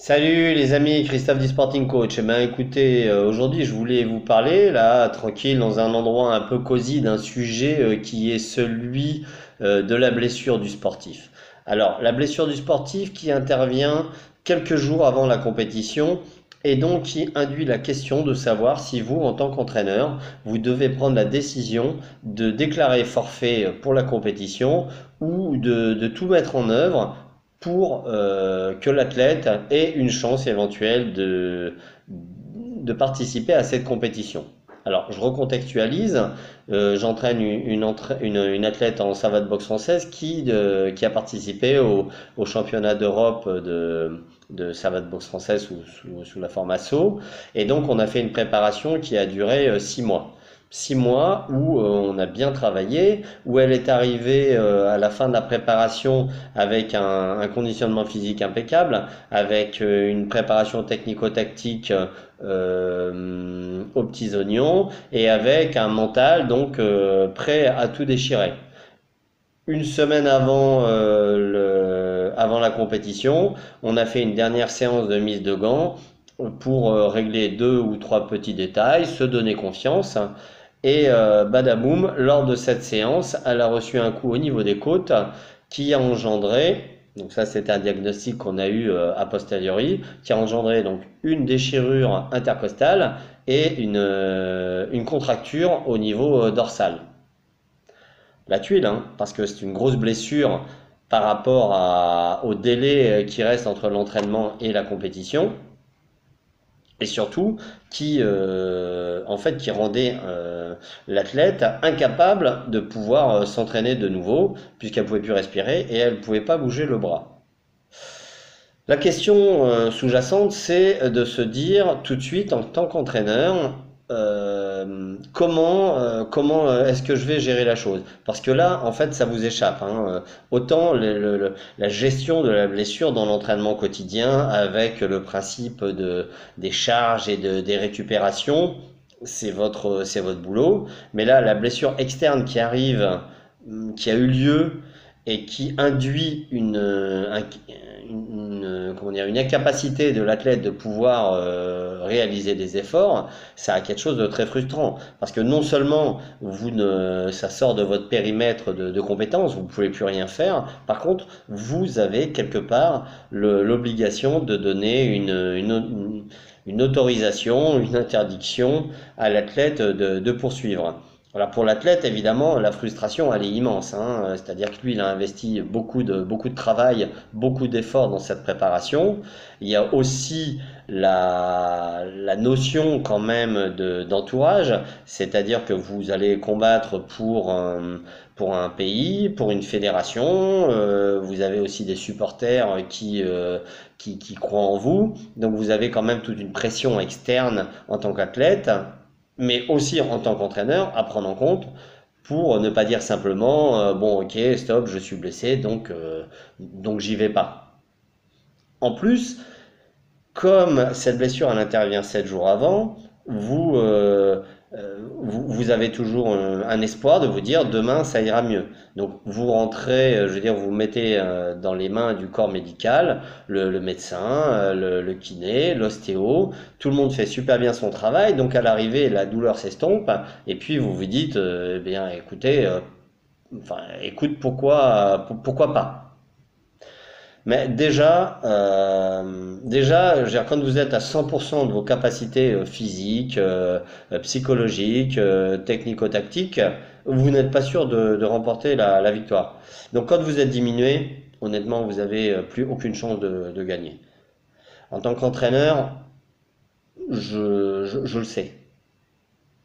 Salut les amis, Christophe du Sporting Coach. Eh ben écoutez, euh, aujourd'hui je voulais vous parler là, tranquille, dans un endroit un peu cosy, d'un sujet euh, qui est celui euh, de la blessure du sportif. Alors, la blessure du sportif qui intervient quelques jours avant la compétition et donc qui induit la question de savoir si vous, en tant qu'entraîneur, vous devez prendre la décision de déclarer forfait pour la compétition ou de, de tout mettre en œuvre pour euh, que l'athlète ait une chance éventuelle de, de participer à cette compétition. Alors, je recontextualise. Euh, J'entraîne une, athlète en savate boxe française qui, de, qui a participé au, championnat d'Europe de, de savate boxe française sous, la forme ASSO. Et donc, on a fait une préparation qui a duré euh, six mois six mois où euh, on a bien travaillé, où elle est arrivée euh, à la fin de la préparation avec un, conditionnement physique impeccable, avec euh, une préparation technico-tactique aux petits oignons et avec un mental donc prêt à tout déchirer. Une semaine avant, le, avant la compétition, on a fait une dernière séance de mise de gants pour régler deux ou trois petits détails, se donner confiance. Et euh, badaboum, lors de cette séance, elle a reçu un coup au niveau des côtes qui a engendré, donc ça c'était un diagnostic qu'on a eu euh, a posteriori, qui a engendré donc une déchirure intercostale et une, euh, une contracture au niveau euh, dorsal. La tuile, hein, parce que c'est une grosse blessure par rapport au délai qui reste entre l'entraînement et la compétition et surtout qui euh, en fait qui rendait euh, l'athlète incapable de pouvoir euh, s'entraîner de nouveau puisqu'elle pouvait plus respirer et elle pouvait pas bouger le bras. La question sous-jacente c'est de se dire tout de suite en tant qu'entraîneur euh, comment euh, comment euh, est-ce que je vais gérer la chose? Parce que là, en fait, ça vous échappe. Hein. Autant la gestion de la blessure dans l'entraînement quotidien, avec le principe de des charges et de des récupérations, c'est votre c'est votre boulot. Mais là, la blessure externe qui arrive, qui a eu lieu et qui induit une, un, une, comment dire, une incapacité de l'athlète de pouvoir euh, réaliser des efforts, ça a quelque chose de très frustrant. Parce que non seulement vous ne, ça sort de votre périmètre de, de compétences, vous ne pouvez plus rien faire, par contre, vous avez quelque part l'obligation de donner une, une, une, autorisation, une interdiction à l'athlète de poursuivre. Voilà, pour l'athlète, évidemment, la frustration, elle est immense. Hein. C'est-à-dire que lui, il a investi beaucoup de, beaucoup de travail, beaucoup d'efforts dans cette préparation. Il y a aussi la, la notion quand même d'entourage, c'est-à-dire que vous allez combattre pour un, pour un pays, pour une fédération. Euh, vous avez aussi des supporters qui, euh, qui, qui croient en vous. Donc vous avez quand même toute une pression externe en tant qu'athlète mais aussi en tant qu'entraîneur à prendre en compte pour ne pas dire simplement euh, bon ok stop je suis blessé donc euh, donc j'y vais pas. En plus, comme cette blessure elle intervient sept jours avant, vous euh, vous, vous, avez toujours un, un, espoir de vous dire demain ça ira mieux. Donc vous rentrez, euh, je veux dire, vous mettez euh, dans les mains du corps médical, le, le médecin, le, le kiné, l'ostéo, tout le monde fait super bien son travail, donc à l'arrivée la douleur s'estompe, et puis vous vous dites, eh bien écoutez, enfin écoute pourquoi, pourquoi pas? Mais déjà, euh, déjà, quand vous êtes à 100% de vos capacités euh, physiques, euh, psychologiques, euh, technico-tactiques, vous n'êtes pas sûr de, remporter la, victoire. Donc quand vous êtes diminué, honnêtement, vous n'avez plus aucune chance de, gagner. En tant qu'entraîneur, je, je le sais.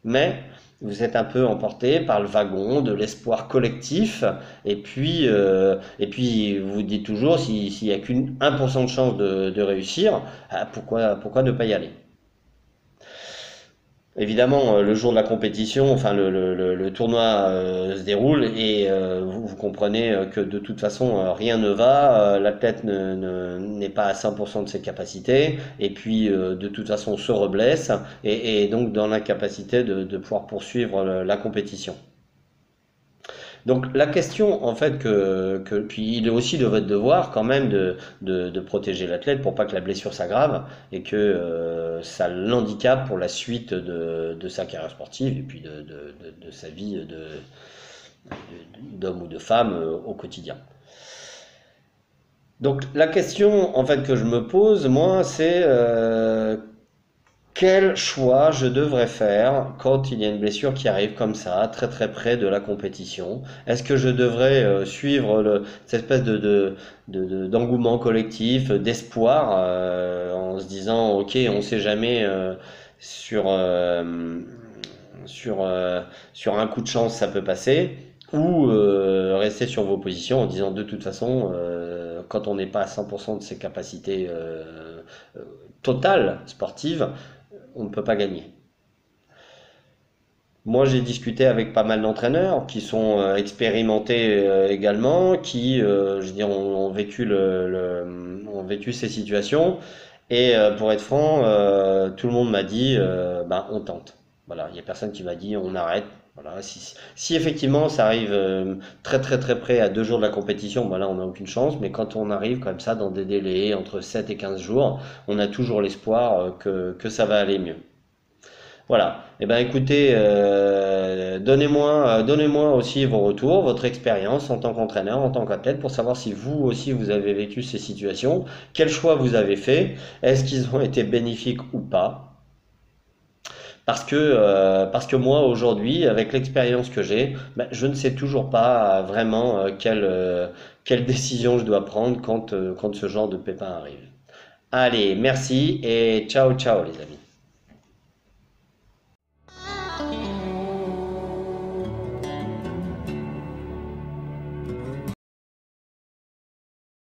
Mais vous êtes un peu emporté par le wagon de l'espoir collectif. Et puis euh, et puis vous dites toujours s'il n'y a qu'une 1% de chance de, réussir ah, pourquoi ne pas y aller? Évidemment, euh, le jour de la compétition, enfin le, le, tournoi euh, se déroule et euh, vous, comprenez que de toute façon rien ne va, l'athlète n'est ne, ne, pas à 100% de ses capacités et puis de toute façon se reblesse et, et donc dans l'incapacité de, de pouvoir poursuivre la compétition. Donc la question, en fait, que, puis il est aussi de votre devoir quand même de, de, protéger l'athlète pour pas que la blessure s'aggrave et que euh, ça l'handicape pour la suite de, de sa carrière sportive et puis de, sa vie d'homme ou de femme euh, au quotidien. Donc la question en fait que je me pose moi c'est euh, quel choix je devrais faire quand il y a une blessure qui arrive comme ça, très très près de la compétition? Est-ce que je devrais euh, suivre cette espèce de, de, de- de- d'engouement collectif, d'espoir, euh, en se disant, ok, on sait jamais euh, sur, sur, un coup de chance ça peut passer, ou rester sur vos positions en disant de toute façon, quand on n'est pas à 100% de ses capacités totales sportives, on ne peut pas gagner. Moi, j'ai discuté avec pas mal d'entraîneurs qui sont euh, expérimentés euh, également, qui, euh, je veux ont, vécu ont vécu ces situations. Et pour être franc, tout le monde m'a dit, ben, on tente. Voilà, il y a personne qui m'a dit, on arrête. Si, effectivement ça arrive euh, très très très près à deux jours de la compétition, ben on n'a aucune chance. Mais quand on arrive comme ça dans des délais entre 7 et 15 jours, on a toujours l'espoir euh, que, ça va aller mieux. Voilà. Eh ben, écoutez, donnez-moi, euh, donnez-moi aussi vos retours, votre expérience en tant qu'entraîneur, en tant qu'athlète, pour savoir si vous aussi vous avez vécu ces situations, quels choix vous avez fait, est-ce qu'ils ont été bénéfiques ou pas? Parce que, euh, parce que moi aujourd'hui, avec l'expérience que j'ai, ben, je ne sais toujours pas vraiment euh, quelle, euh, quelle décision je dois prendre quand, quand ce genre de pépin arrive. Allez, merci et ciao ciao les amis.